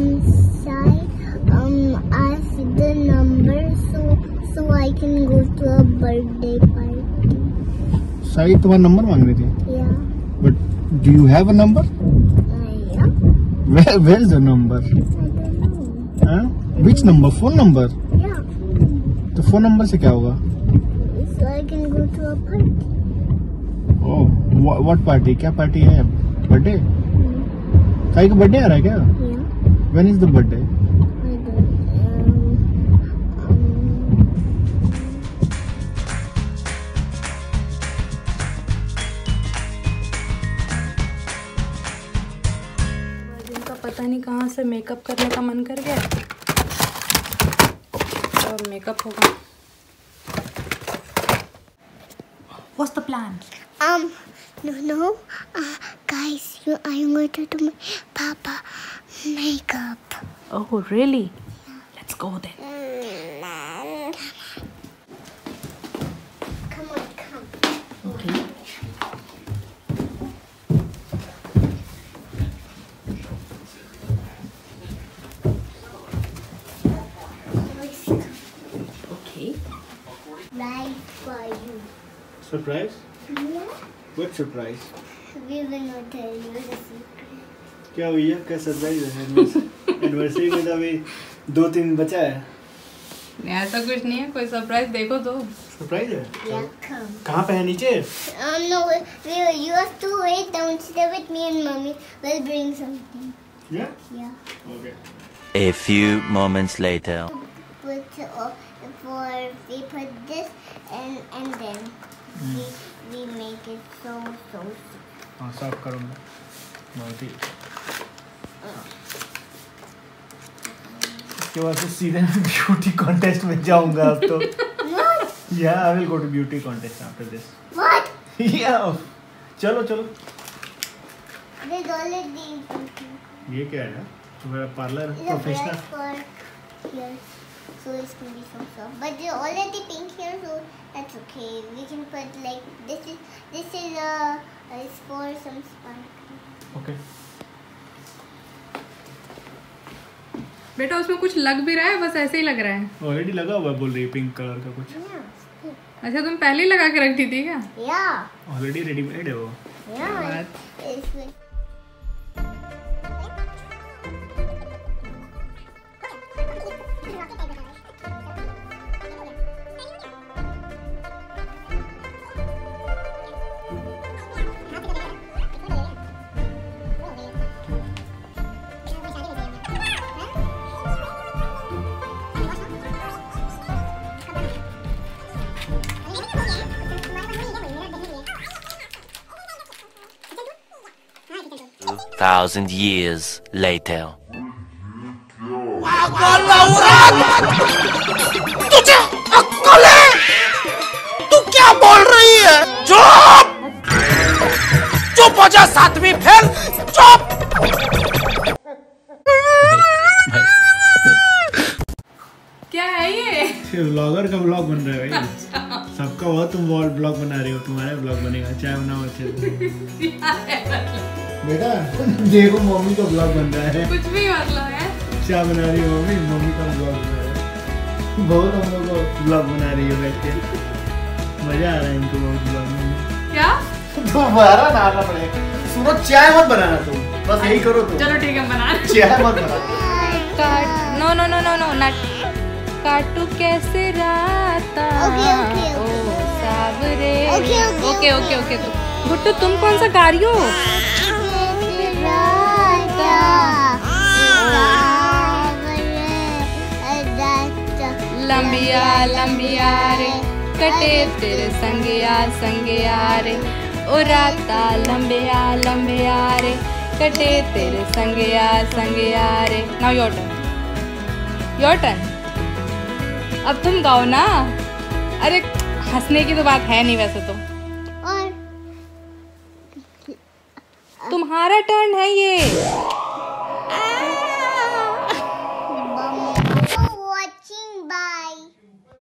um, Sai, um, ask the number so so I can go to a birthday party. Sai तुम्हारा number मांग रही थी Yeah. But do you have a number Uh, yeah. Where where is the number I don't know. Which number phone number Yeah. तो phone number से क्या होगा So I can go to a party. Oh what party क्या party है birthday Hmm. Sai का birthday आ रहा है क्या Yeah. When is the birthday I don't. Um, um, इनका पता नहीं कहाँ से मेकअप करने का मन कर गया और मेकअप होगा What's the plan? Um, no, no. Uh, guys, you, I'm going to do my Papa makeup. Oh, really? Yeah. Let's go then. Mm -hmm. Come on, come. Okay. Okay. For you. Surprise? Yeah. What surprise We will not tell you the secret. क्या भैया क्या surprise है anniversary में तो अभी दो तीन बचा है ऐसा कुछ नहीं है कोई सरप्राइज देखो तो सरप्राइज है Yeah, come. कहाँ पे है नीचे Um, no, we, we, you have to wait downstairs with me and mommy. We'll bring something. या Yeah. Okay A few moments later. Put uh, for we put this and and then we we make it so so. हाँ साफ़ करूँगा। बहुत ही। इसके बाद तो सीधे beauty contest में जाऊँगा अब तो। या I will go to beauty contest after this? या चलो चलो. ये क्या है? तुम्हारा parlour professional so it's gonna be so soft. But they're already pink here, so that's okay. We can put like this is this is uh, is for some sparkle. Okay बेटा उसमें कुछ लग भी रहा है बस ऐसे ही लग रहा है ऑलरेडी लगा हुआ बोल रही पिंक कलर का कुछ Yeah. अच्छा तुम पहले ही लगा के रखती थी क्या Yeah. ऑलरेडी रेडीमेड है वो Yeah. What? It's like Thousand years later. क्या है ये व्लॉगर का ब्लॉग बन रहा है भाई सबका हुआ तुम ब्लॉग बना रहे हो तुम्हारा ब्लॉग बनेगा चाय बनाओ अच्छे से बेटा देखो मम्मी का ब्लॉग बन रहा है। कुछ भी मतलब है चाय बना रही हो मम्मी? मम्मी का ब्लॉग बना रहा है। बहुत हम लोग ब्लॉग बना रही है बैठ के। मज़ा आ रहा है इनको बहुत ब्लॉग में। क्या? दोबारा ना आना पड़ेगा। सुनो चाय मत बनाना तुम। बस यही करो तुम। चलो ठीक है बना चाय मत बनाना no no no no no नट काटू कैसे राता Okay, okay, okay. ओ सावरे। Okay, okay, okay okay okay तो गुट्टू तुम कौन सा गा रही हो? कटे तेरे संगया संगया रे ओ राता लंबिया लंबिया रे कटे तेरे संगया संगया रे now your turn your turn अब तुम गाओ ना। अरे हंसने की तो बात है नहीं वैसे तो। और तुम्हारा टर्न है ये।